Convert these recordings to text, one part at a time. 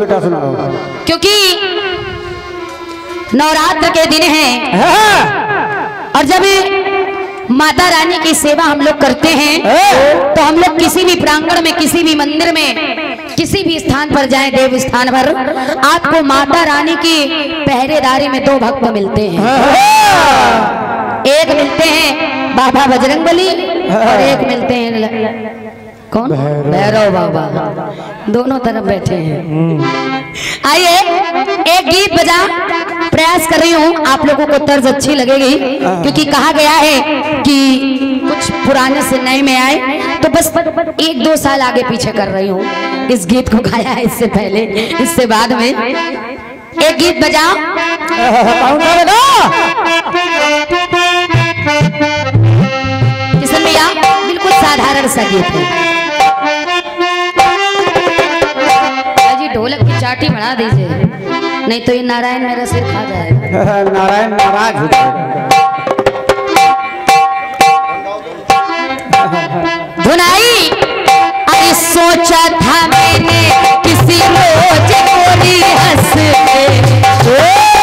बेटा सुनाओ क्योंकि नवरात्र के दिन है। हाँ, और जब माता रानी की सेवा हम लोग करते हैं हाँ, तो हम लोग किसी भी प्रांगण में किसी भी मंदिर में किसी भी स्थान पर जाएँ देव स्थान पर आपको माता रानी की पहरेदारी में दो भक्त मिलते हैं। हाँ, एक मिलते हैं बाबा बजरंग बली और एक मिलते हैं कौन? भैरव। बाबा। दोनों तरफ़ बैठे हैं। आइए एक गीत बजा। प्रयास कर रही हूँ आप लोगों को तर्ज अच्छी लगेगी क्योंकि कहा गया है कि कुछ पुराने से नए में आए तो बस एक दो साल आगे पीछे कर रही हूँ। इस गीत को गाया है इससे पहले इससे बाद में। एक गीत बजाओ। किशन भैया बिल्कुल साधारण सा गीत है। चाटी बढ़ा दीजिए। नहीं तो ये नारायण मेरा सिर खा जाएगा। नारायण नाराज़ हो। धुनाई अरे सोचा था मैंने किसी रोज गोरी हंस के।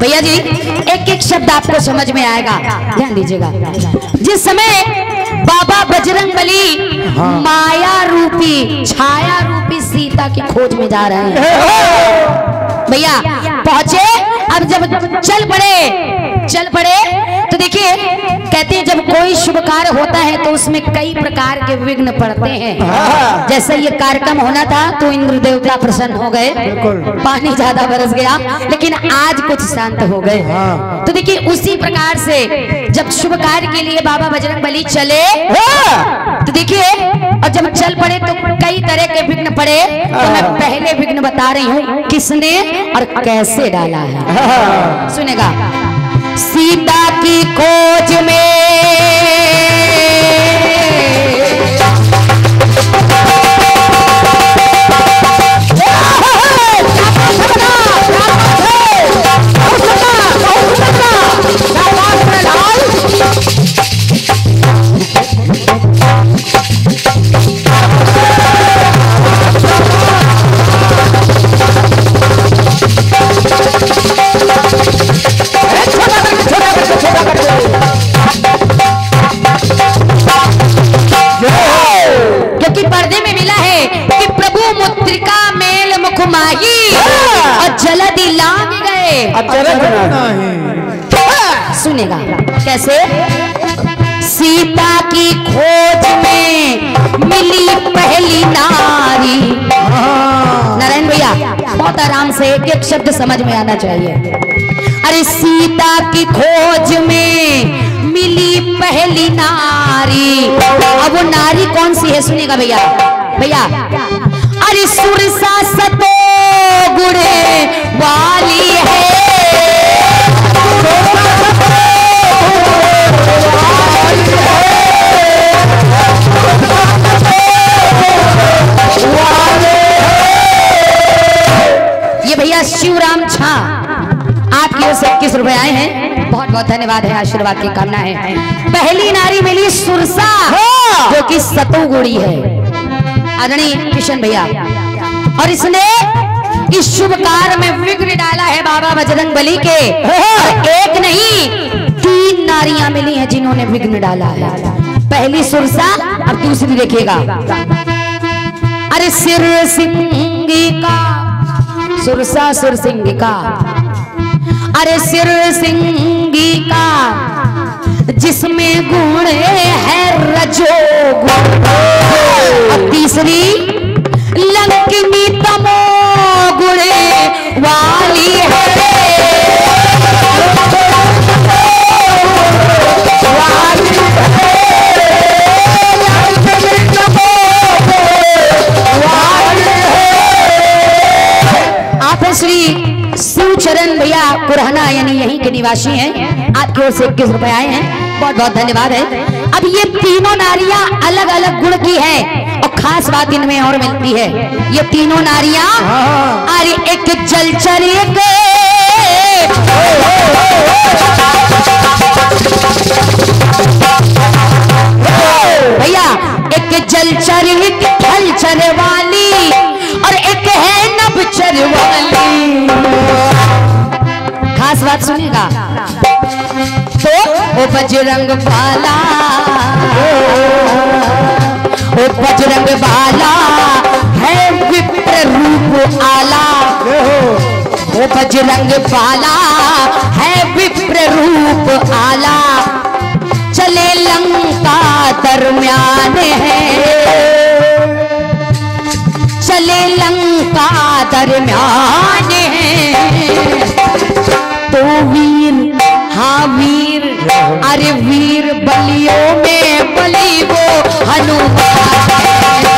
भैया जी एक एक शब्द आपको समझ में आएगा। ध्यान दीजिएगा। जिस समय बाबा बजरंग बली हाँ। माया रूपी छाया रूपी सीता की खोज में जा रहे हैं। भैया पहुँचे अब जब चल पड़े चल पड़े तो देखिए कहते हैं जब कोई शुभ कार्य होता है तो उसमें कई प्रकार के विघ्न पड़ते हैं। जैसे ये कार्यक्रम होना था तो इंद्र देवता प्रसन्न हो गए। पानी ज़्यादा बरस गया लेकिन आज कुछ शांत हो गए। तो देखिए उसी प्रकार से जब शुभ कार्य के लिए बाबा बजरंग बली चले तो देखिए और जब चल पड़े तो कई तरह के विघ्न पड़े। तो मैं पहले विघ्न बता रही हूँ किसने और कैसे डाला है। सुनेगा। सीता की खोज में बहुत राम से एक एक शब्द समझ में आना चाहिए। अरे सीता की खोज में मिली पहली नारी। अब वो नारी कौन सी है सुनेगा भैया? भैया, अरे सुरसा सतो गुड़े वाली है। शिवराम झा। आपकी ओर से इक्कीस रुपए आए हैं। बहुत बहुत धन्यवाद है आशीर्वाद की कामना है। पहली नारी मिली सुरसा। जो कि सतुगुड़ी है। आदरणीय किशन भैया और इसने इस शुभ कार्य में विघ्न डाला है बाबा बजरंग बली के। और एक नहीं तीन नारियाँ मिली हैं जिन्होंने विघ्न डाला है। पहली सुरसा अब दूसरी देखिएगा। अरे सिर सिंगी का सुरसा सुर सिंह का अरे सिर सिंगी का जिसमें गुण है रजो तीसरी, लंकिनी तमो गुणे वाली है। हैं श्री शिवचरण भैया पुराना, यानी यहीं के निवासी हैं। आपकी ओर से इक्कीस रुपए आए हैं। बहुत बहुत धन्यवाद है। अब ये तीनों नारियाँ अलग अलग गुण की है और खास बात इनमें और मिलती है। ये तीनों नारियाँ अरे एक जलचर एक भैया, एक जलचर एक थलचर वाली और एक खास बात सुनिएगा। तो ओ बजरंग बाला। ओ बजरंग बाला है विप्र रूप आला। ओ बजरंग बाला है विप्र रूप आला। चले लंका दरम्यान है। दरम्यान है। तो वीर हाँ वीर अरे वीर बलियों में बली वो हनुमान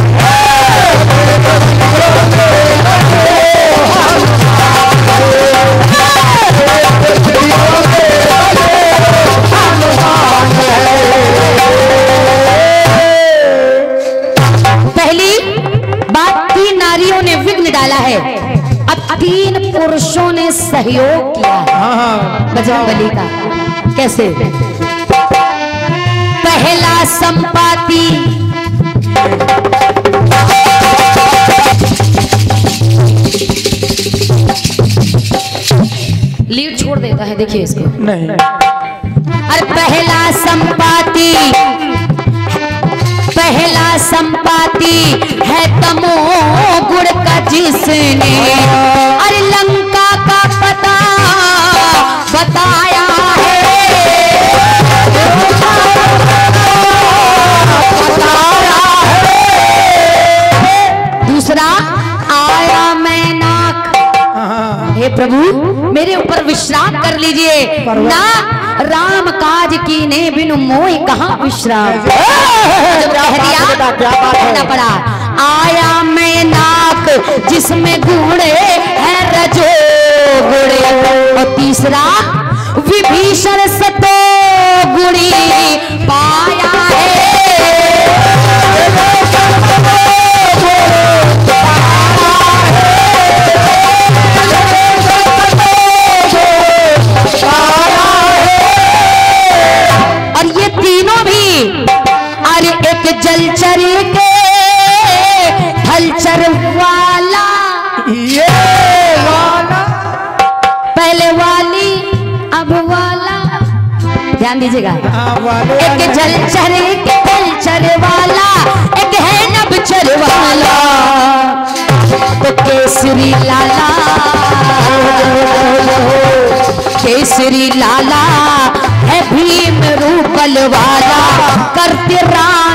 पुरुषों ने सहयोग किया है। बजरंग बली का। कैसे? पहला संपाति। लीड छोड़ देता है देखिए इसको। नहीं। और पहला संपाति। पहला संपाति है तमो गुड़ का जिसने। अरे का पता बताया है। बताया है दूसरा आया मैं नाक। हे प्रभु मेरे ऊपर विश्राम कर लीजिए। ना राम काज की ने बिनु मोह कहा विश्राम? कहना पड़ा आया मैं नाक जिसमें गुणे तीसरा ध्यान दीजिएगा। एक के जल जलचर वाला एक है नबचर वाला तो केसरी लाला केसरी लाला, है भीम रूपल वाला, करते राम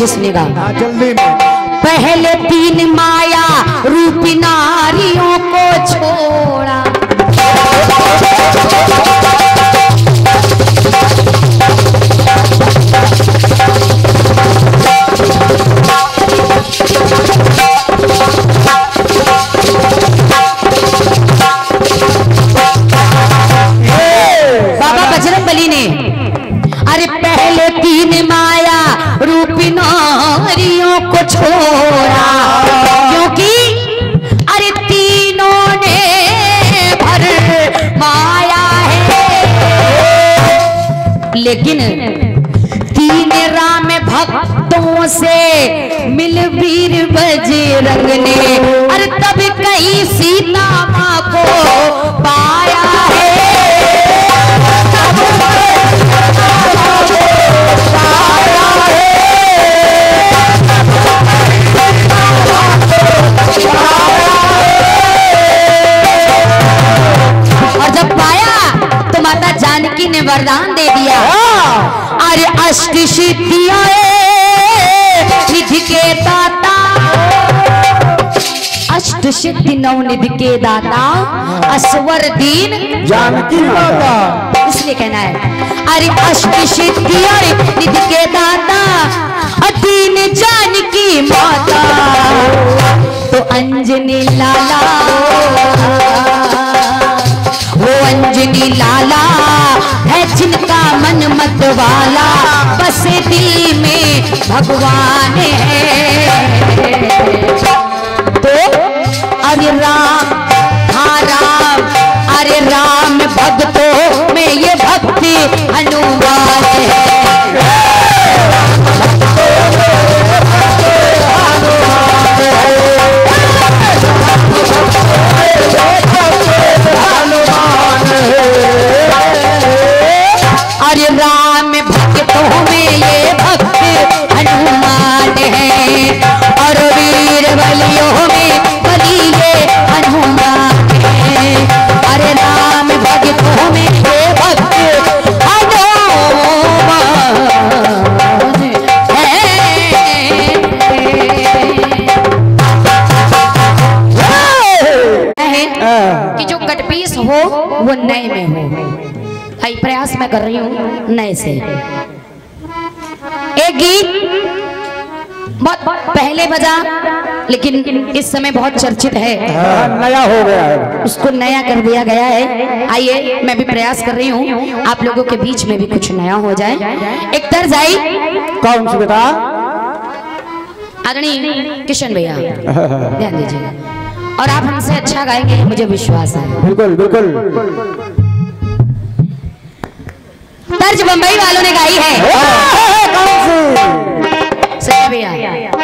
तीसरी बात भैया जी सुनेगा जल्दी में। पहले तीन माया रूपी अष्ट सिद्धियाँ निधि के दाता। अष्ट सिद्धि नव निधि के दाता असवर दीन। जानकी माता। इसलिए कहना है अरे अष्ट सिद्धि निधि के दाता अधीन जानकी माता। तो अंजनी लाला। अंजनी लाला, है जिनका मन मत वाला बस दिल में भगवान है। तो अरे राम हाँ राम, अरे राम, भक्तों में ये भक्ति हनुमान नए से एक गीत बहुत पहले बजा लेकिन इस समय बहुत चर्चित है। हाँ, नया हो गया है। उसको नया कर दिया गया है। आइए मैं भी प्रयास कर रही हूँ। आप लोगों के बीच में भी कुछ नया हो जाए। एक तर्ज आई। कौन सी बेटा आदरणीय किशन भैया ध्यान दीजिएगा और आप हमसे अच्छा गाएँगे मुझे विश्वास है। बिल्कुल बिल्कुल। तर्ज बम्बई वालों ने गाई है। सही भैया।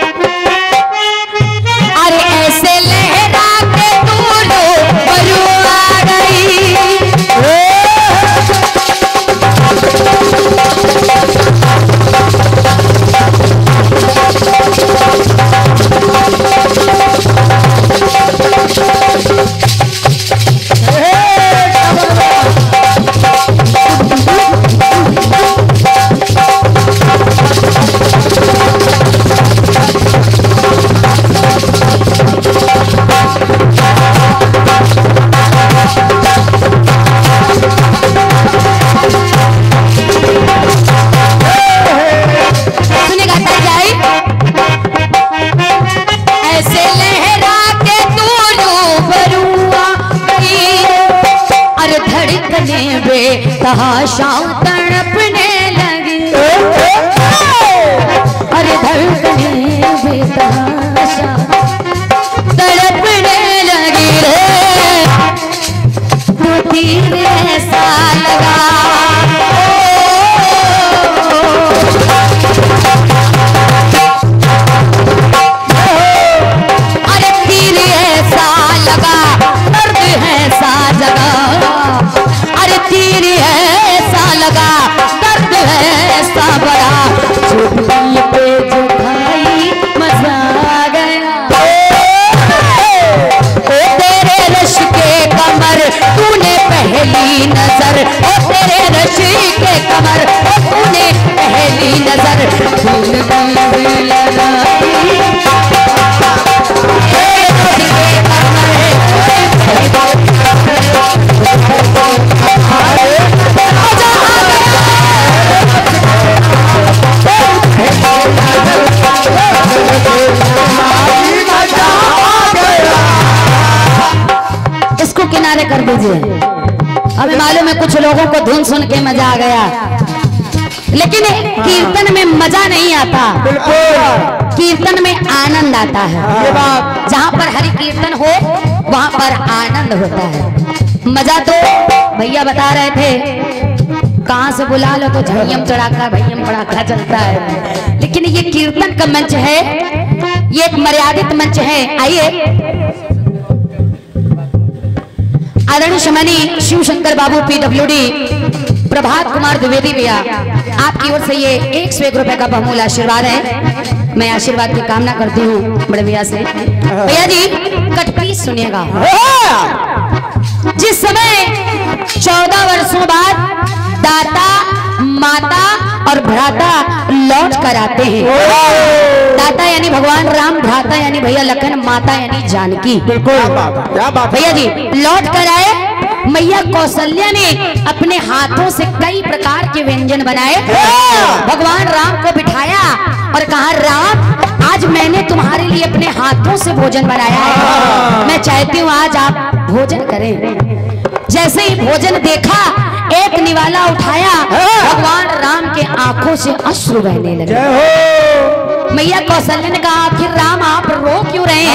लोगों को धुन सुन के मज़ा आ गया। लेकिन कीर्तन में मज़ा नहीं आता। कीर्तन में आनंद आता है। जहाँ पर हरि कीर्तन हो वहाँ पर आनंद होता है। मज़ा तो भैया बता रहे थे कहाँ से बुला लो तो झैयम चढ़ाका भैयम पड़ाका चलता है। लेकिन ये कीर्तन का मंच है ये एक मर्यादित मंच है। आइए। आदरणीय शमानी शिव शंकर बाबू पीडब्ल्यूडी प्रभात कुमार द्विवेदी भैया, आपकी ओर से ये एक सौ एक रुपए का बहुमूल्य आशीर्वाद है। मैं आशीर्वाद की कामना करती हूँ, बड़े भैया से। भैया जी कटपी सुनिएगा। जिस समय चौदह वर्षों बाद दाता माता और भ्राता लौट कर आते हैं। दाता यानी भगवान राम भ्राता यानी भैया लखन माता यानी जानकी। बिल्कुल। क्या बात है, क्या बात है? भैया जी लौट कर आए। मैया कौशल्या ने अपने हाथों से कई प्रकार के व्यंजन बनाए। भगवान राम को बिठाया और कहा राम आज मैंने तुम्हारे लिए अपने हाथों से भोजन बनाया है। मैं चाहती हूँ आज आप भोजन करें। जैसे ही भोजन देखा एक निवाला उठाया। भगवान राम के आँखों से अश्रु बहने लगे। हो। मैया कौशल्या ने कहा आखिर राम आप रो क्यों रहे हैं?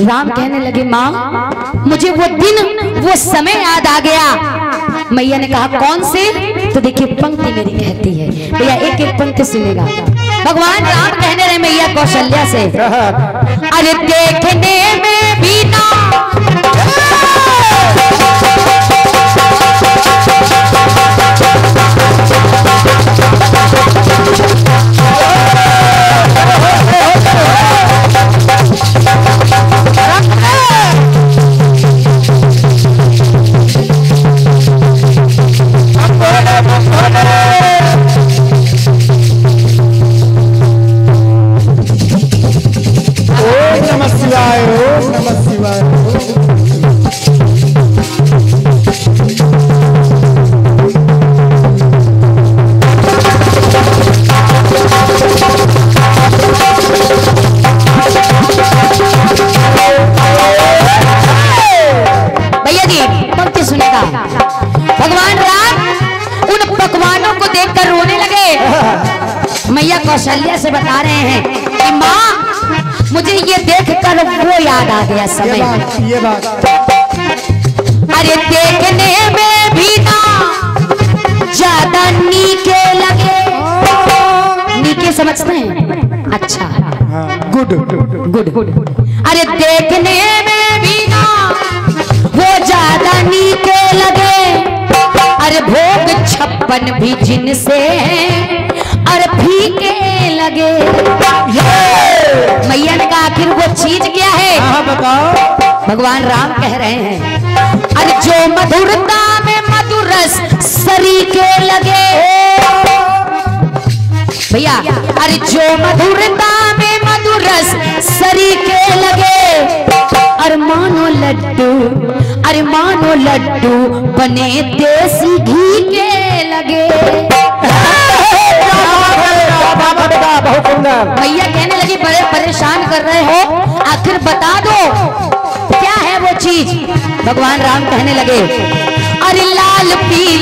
राम कहने लगे माँ मुझे वो दिन वो समय याद आ गया। मैया ने कहा कौन से? तो देखिए पंक्ति मेरी कहती है। भैया एक एक पंक्ति सुनेगा। भगवान राम कहने रहे मैया कौशल्या से अरे देखने में भी ना ये बात। अरे देखने में भी ना ज़्यादा नीके लगे। नीके समझते हैं? अच्छा। हाँ। गुड गुड गुड अरे देखने में भी ना वो ज़्यादा नीके लगे। अरे भोग छप्पन भी जिनसे अरे फीके लगे। मैया ने कहा आखिर वो चीज़ क्या है? हाँ बताओ। भगवान राम कह रहे हैं अरे जो मधुरता में मधुरस सरीके लगे? भैया अरे जो मधुरता में मधुरस सरीके लगे? अरे मानो लड्डू अरे मानो लड्डू बने देसी घी के लगे। बेटा बहुत सुंदर। भैया कहने लगी, बड़े परेशान कर रहे हो। आखिर बता दो, क्या है वो चीज़? भगवान राम कहने लगे, अरे लाल पीली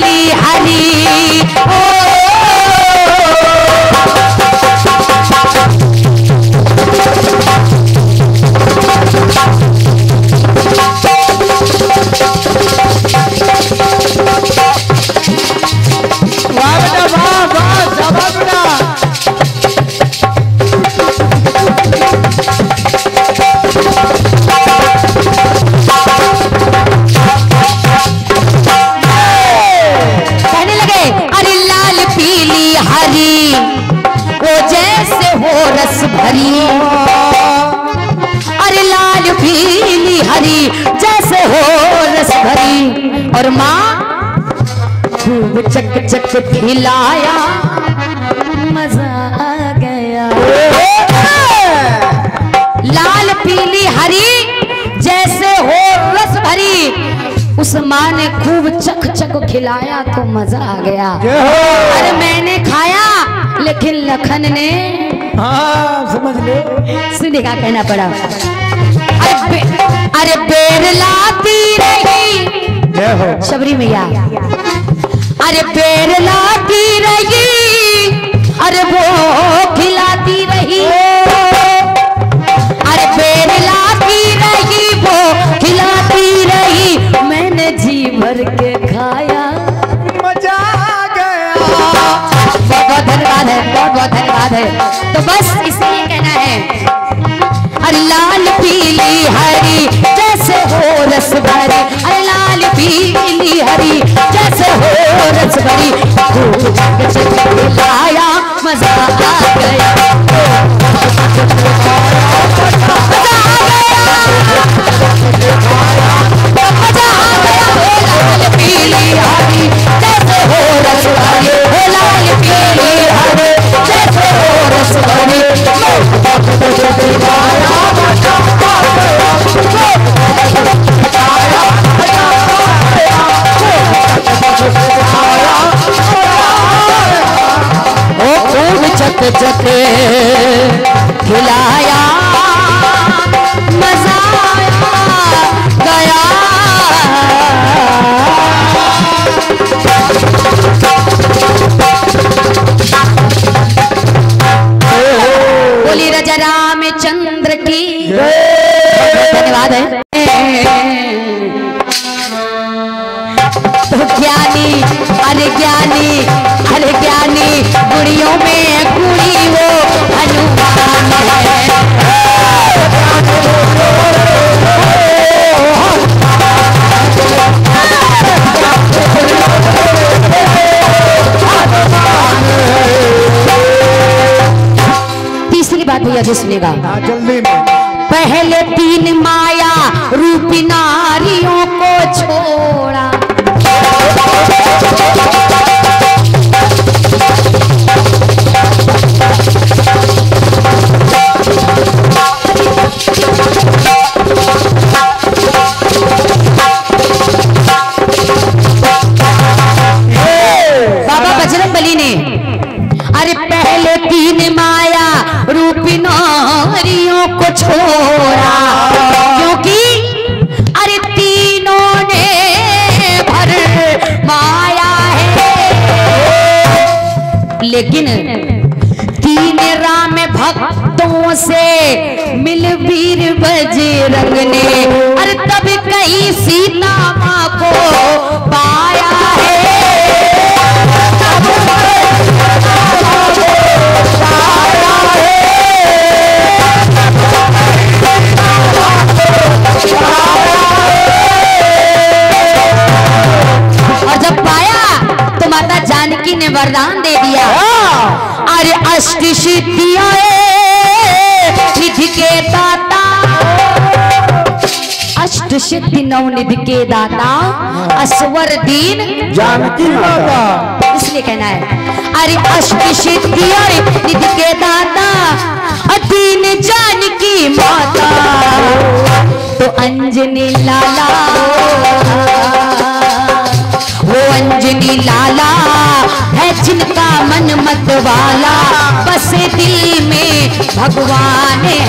चक चक खिलाया। मज़ा आ गया। लाल पीली हरी जैसे हो रस भरी। उस माँ ने खूब चख चख खिलाया तो मज़ा आ गया। अरे मैंने खाया लेकिन लखन ने हाँ समझ ले। सुने का कहना पड़ा। अरे बे, अरे बेर लाती रही शबरी मैया। अरे पेड़ लाती रही अरे वो खिलाती रही। अरे पेड़ लाती रही वो खिलाती रही। मैंने जी भर के खाया। मज़ा आ गया। बहुत बहुत धन्यवाद है बहुत बहुत धन्यवाद है। तो बस इसलिए कहना है अरे लाल पीली हरी जैसे हो रस भरी। अरे लाल पीली हरी जैसे हो रस भरी लाया मज़ा आ गया। मज़ा आ गया। चक खिलाया मज़ा आया बात भैया जी सुनेगा। जल्दी में। पहले तीन माया रूपी नारियों को छोड़ा के दाता असवर दीन जानकी माता। इसलिए कहना है। अरे अष्ट सिद्धि अरे निधि के दाता अधीन जानकी माता। तो अंजनी लाला वो अंजनी लाला है जिनका मन मत वाला। बस दिल में भगवान है।